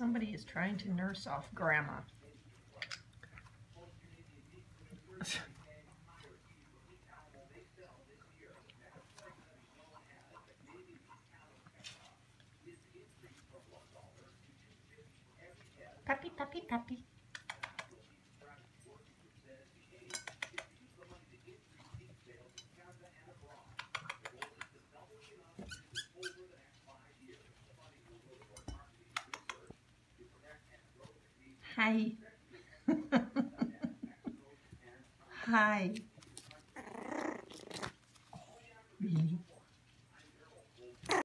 Somebody is trying to nurse off grandma. puppy, puppy, puppy. Hi. Hi.